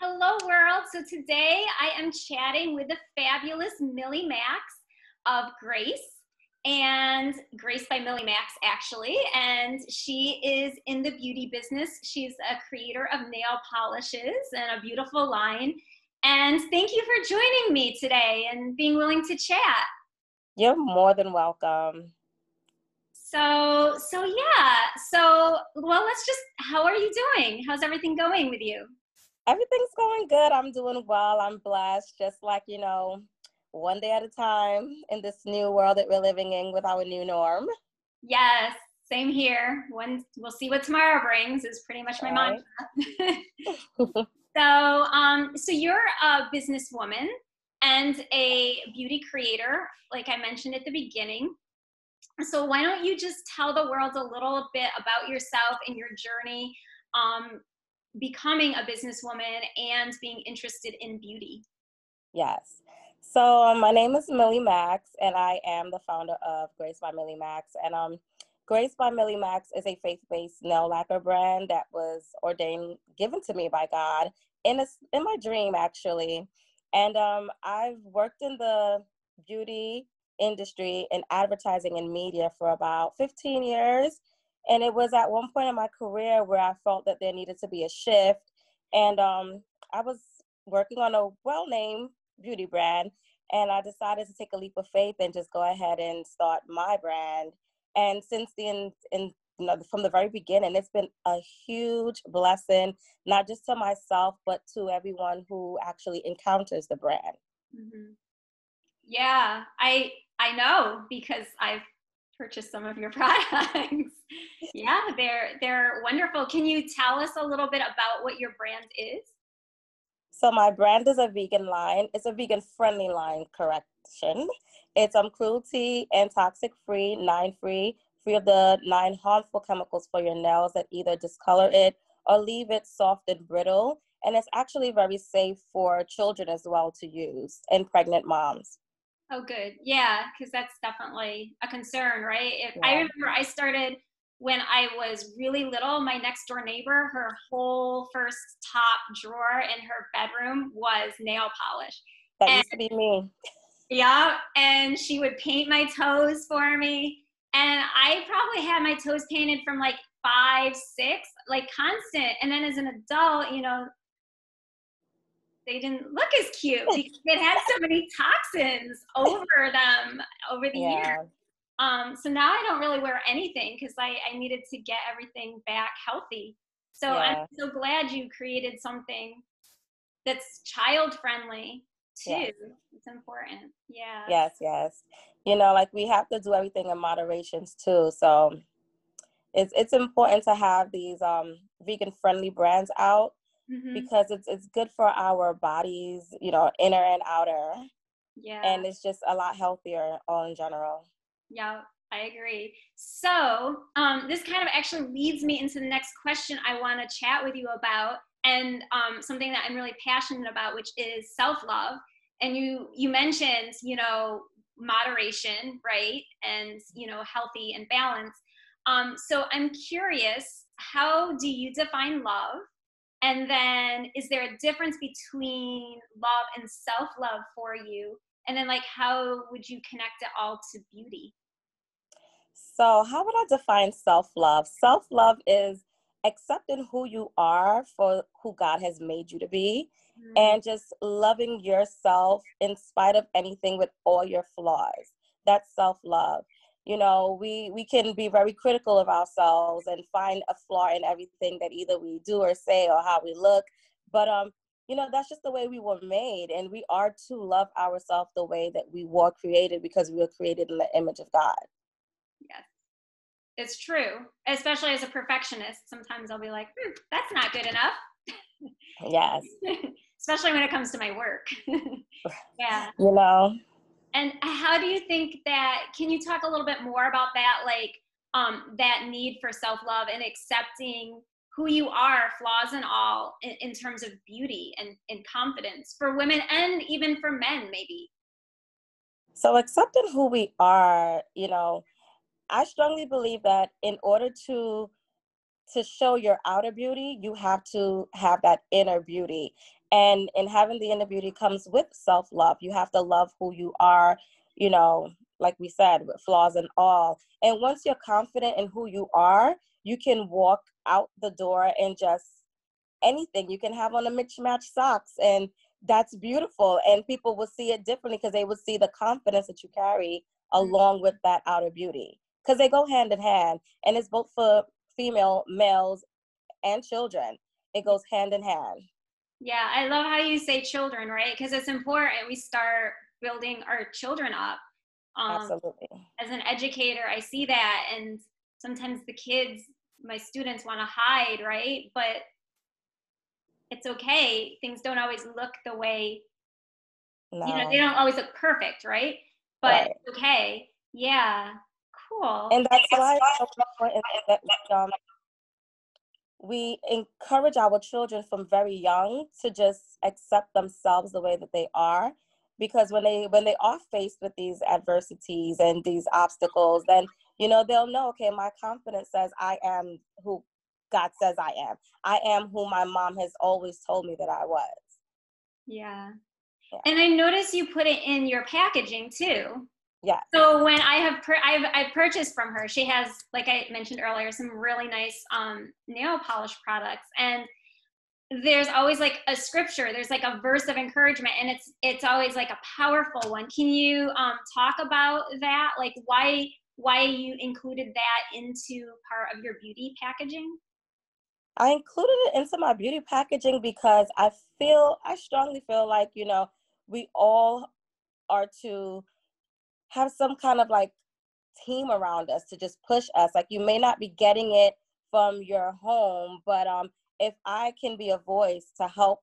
Hello, world. So today I am chatting with the fabulous Millie Max of Grace and Grace by Millie Max, actually. And she is in the beauty business. She's a creator of nail polishes and a beautiful line. And thank you for joining me today and being willing to chat. You're more than welcome. So, so yeah. So, well, let's just, how are you doing? How's everything going with you? Everything's going good. I'm doing well. I'm blessed, just like, you know, one day at a time in this new world that we're living in with our new norm. Yes, same here. One, we'll see what tomorrow brings is pretty much my right. mantra. so, um, so you're a businesswoman and a beauty creator, like I mentioned at the beginning. So why don't you just tell the world a little bit about yourself and your journey um, becoming a businesswoman and being interested in beauty? Yes. So um, my name is Millie Max, and I am the founder of Grace by Millie Max. And um, Grace by Millie Max is a faith-based nail lacquer brand that was ordained, given to me by God in a, in my dream, actually. And um, I've worked in the beauty industry and advertising and media for about 15 years. And it was at one point in my career where I felt that there needed to be a shift. And um, I was working on a well named beauty brand. And I decided to take a leap of faith and just go ahead and start my brand. And since then, in, you know, from the very beginning, it's been a huge blessing, not just to myself, but to everyone who actually encounters the brand. Mm-hmm. Yeah, I I know because I've purchased some of your products. yeah, they're they're wonderful. Can you tell us a little bit about what your brand is? So my brand is a vegan line. It's a vegan friendly line, correction. It's um cruelty and toxic free, nine free, free of the nine harmful chemicals for your nails that either discolor it or leave it soft and brittle. And it's actually very safe for children as well to use and pregnant moms. Oh, good. Yeah, because that's definitely a concern, right? If, yeah. I remember I started when I was really little, my next door neighbor, her whole first top drawer in her bedroom was nail polish. That and, used to be me. Yeah, and she would paint my toes for me. And I probably had my toes painted from like five, six, like constant. And then as an adult, you know, they didn't look as cute because it had so many toxins over them over the yeah. years. Um, so now I don't really wear anything because I, I needed to get everything back healthy. So yeah. I'm so glad you created something that's child friendly too. Yes. It's important. Yeah. Yes, yes. You know, like we have to do everything in moderations too. So it's it's important to have these um vegan friendly brands out mm-hmm. because it's it's good for our bodies, you know, inner and outer. Yeah. And it's just a lot healthier all in general. Yeah, I agree. So, um, this kind of actually leads me into the next question I want to chat with you about, and um, something that I'm really passionate about, which is self love. And you you mentioned, you know, moderation, right, and you know, healthy and balance. Um, so I'm curious, how do you define love? And then, is there a difference between love and self love for you? And then, like, how would you connect it all to beauty? So, how would I define self love? Self love is accepting who you are for who God has made you to be mm-hmm. and just loving yourself in spite of anything with all your flaws. That's self love. You know, we we can be very critical of ourselves and find a flaw in everything that either we do or say or how we look. But um, you know, that's just the way we were made, and we are to love ourselves the way that we were created because we were created in the image of God. Yes, it's true. Especially as a perfectionist, sometimes I'll be like, hmm, "That's not good enough." Yes. Especially when it comes to my work. yeah. You know. And how do you think that? Can you talk a little bit more about that, like um, that need for self love and accepting who you are, flaws and all, in, in terms of beauty and, and confidence for women and even for men, maybe? So accepting who we are, you know, I strongly believe that in order to to show your outer beauty, you have to have that inner beauty. And in having the inner beauty comes with self love. You have to love who you are, you know, like we said, with flaws and all. And once you're confident in who you are, you can walk out the door and just anything. You can have on a mix match socks and that's beautiful. And people will see it differently because they will see the confidence that you carry mm. along with that outer beauty. Because they go hand in hand. And it's both for female, males, and children. It goes hand in hand. Yeah, I love how you say children, right? Because it's important we start building our children up. Um, Absolutely. As an educator, I see that, and sometimes the kids, my students, want to hide, right? But it's okay. Things don't always look the way no. you know. They don't always look perfect, right? But right. okay. Yeah. Cool. And that's why it's so important that um, we encourage our children from very young to just accept themselves the way that they are because when they when they are faced with these adversities and these obstacles then you know they'll know okay my confidence says i am who god says i am. I am who my mom has always told me that i was. Yeah, yeah. and i noticed you put it in your packaging too yeah. So when I have per- I've I purchased from her, she has like I mentioned earlier some really nice um, nail polish products, and there's always like a scripture. There's like a verse of encouragement, and it's it's always like a powerful one. Can you um, talk about that? Like why why you included that into part of your beauty packaging? I included it into my beauty packaging because I feel I strongly feel like you know we all are to have some kind of like team around us to just push us. Like you may not be getting it from your home, but um, if I can be a voice to help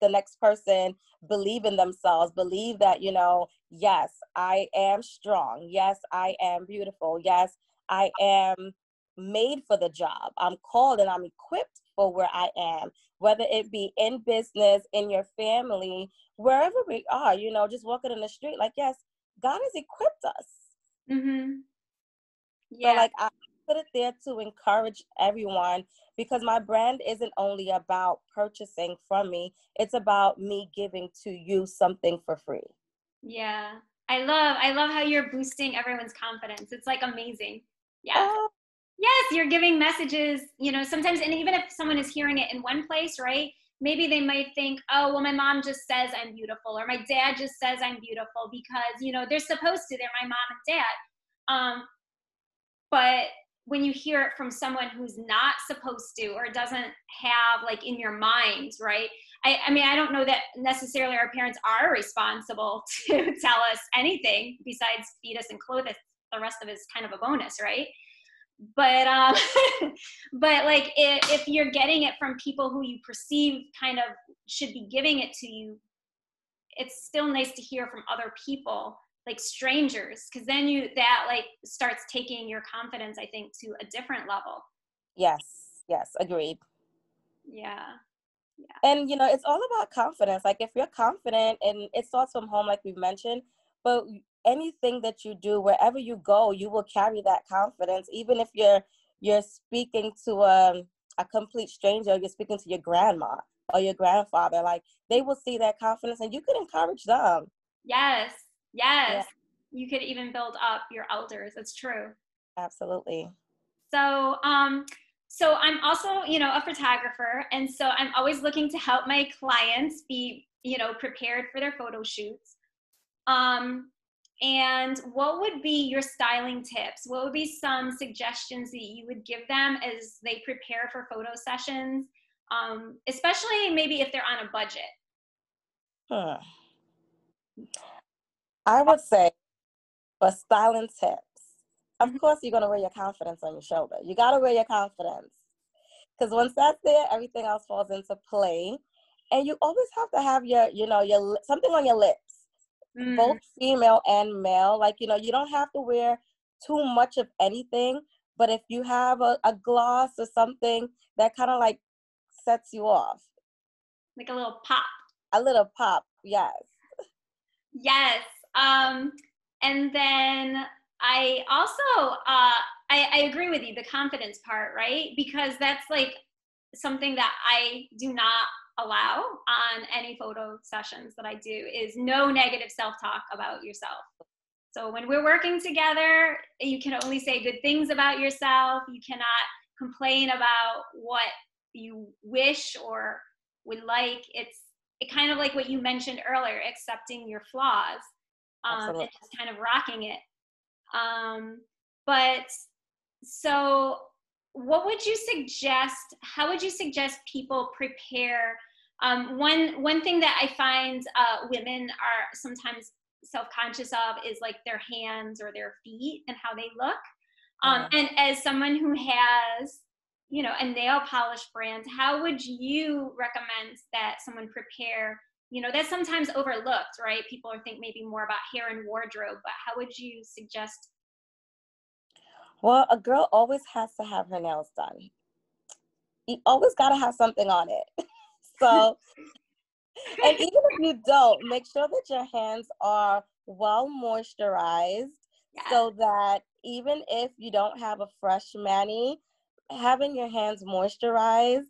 the next person believe in themselves, believe that, you know, yes, I am strong. Yes, I am beautiful. Yes, I am made for the job. I'm called and I'm equipped for where I am, whether it be in business, in your family, wherever we are, you know, just walking in the street, like, yes, God has equipped us. Mm-hmm. Yeah. So like I put it there to encourage everyone because my brand isn't only about purchasing from me, it's about me giving to you something for free. Yeah. I love I love how you're boosting everyone's confidence. It's like amazing. Yeah. Uh, yes, you're giving messages, you know, sometimes and even if someone is hearing it in one place, right? Maybe they might think, oh, well, my mom just says I'm beautiful, or my dad just says I'm beautiful because, you know, they're supposed to, they're my mom and dad. Um, but when you hear it from someone who's not supposed to or doesn't have like in your mind, right? I, I mean, I don't know that necessarily our parents are responsible to tell us anything besides feed us and clothe us. The rest of it is kind of a bonus, right? But um but like if, if you're getting it from people who you perceive kind of should be giving it to you it's still nice to hear from other people like strangers because then you that like starts taking your confidence i think to a different level yes yes agreed yeah yeah. And you know, it's all about confidence. Like if you're confident and it starts from home like we've mentioned, but anything that you do wherever you go you will carry that confidence even if you're you're speaking to a, um, a complete stranger you're speaking to your grandma or your grandfather like they will see that confidence and you could encourage them. Yes yes. Yeah. you could even build up your elders it's true. Absolutely. So um so i'm also you know a photographer and so i'm always looking to help my clients be you know prepared for their photo shoots. Um and what would be your styling tips? What would be some suggestions that you would give them as they prepare for photo sessions, um, especially maybe if they're on a budget? Hmm. I would say for styling tips, of mm-hmm. course, you're going to wear your confidence on your shoulder. You got to wear your confidence. Because once that's there, everything else falls into play. And you always have to have your, you know, your something on your lips mm. both female and male. Like, you know, you don't have to wear too much of anything, but if you have a, a gloss or something that kind of like sets you off. Like a little pop. A little pop, yes. Yes. Um, and then I also uh, I, I agree with you, the confidence part, right? Because that's like something that I do not allow on any photo sessions that I do is no negative self talk about yourself. So when we're working together, you can only say good things about yourself. You cannot complain about what you wish or would like. It's it kind of like what you mentioned earlier, accepting your flaws um, and just kind of rocking it. Um, but so what would you suggest how would you suggest people prepare um, one one thing that i find uh, women are sometimes self-conscious of is like their hands or their feet and how they look um, yeah. and as someone who has you know a nail polish brand how would you recommend that someone prepare you know that's sometimes overlooked right people think maybe more about hair and wardrobe but how would you suggest well, a girl always has to have her nails done. You always got to have something on it. so, and even if you don't, make sure that your hands are well moisturized so that even if you don't have a fresh mani, having your hands moisturized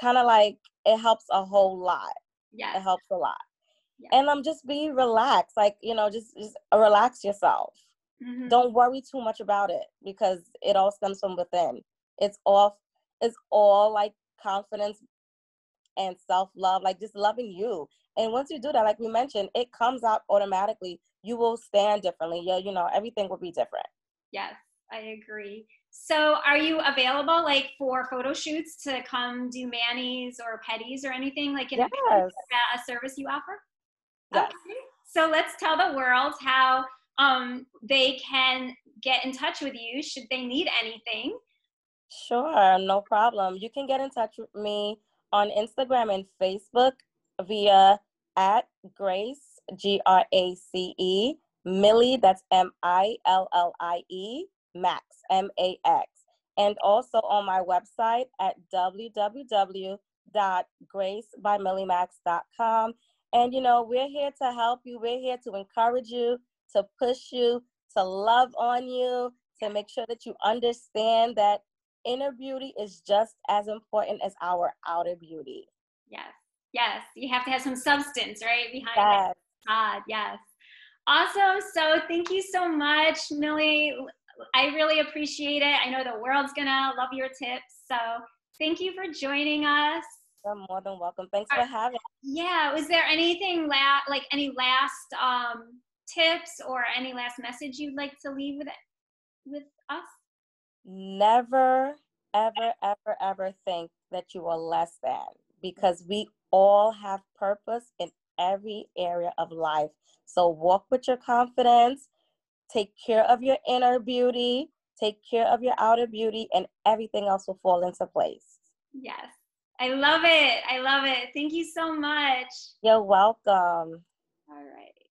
kind of like it helps a whole lot. Yeah. It helps a lot. And I'm um, just be relaxed. Like, you know, just just relax yourself. Mm-hmm. Don't worry too much about it because it all stems from within. It's all it's all like confidence and self love, like just loving you. And once you do that, like we mentioned, it comes out automatically. You will stand differently. Yeah, you know, everything will be different. Yes, I agree. So, are you available like for photo shoots to come do manis or pedis or anything like in yes. a, a service you offer? Yes. Okay. So let's tell the world how um, they can get in touch with you should they need anything. Sure, no problem. You can get in touch with me on Instagram and Facebook via at Grace, G R A C E, Millie, that's M I L L I E, Max, M A X. And also on my website at www.gracebymilliemax.com. And you know, we're here to help you, we're here to encourage you, to push you, to love on you, to make sure that you understand that inner beauty is just as important as our outer beauty. Yes. Yes. You have to have some substance, right? Behind yes. it. God, yes. Awesome. So thank you so much, Millie. I really appreciate it. I know the world's gonna love your tips. So thank you for joining us. You're more than welcome. Thanks for having. Yeah. Was there anything la- like any last um, tips or any last message you'd like to leave with with us? Never, ever, ever, ever think that you are less than because we all have purpose in every area of life. So walk with your confidence, take care of your inner beauty, take care of your outer beauty, and everything else will fall into place. Yes. I love it. I love it. Thank you so much. You're welcome. All right.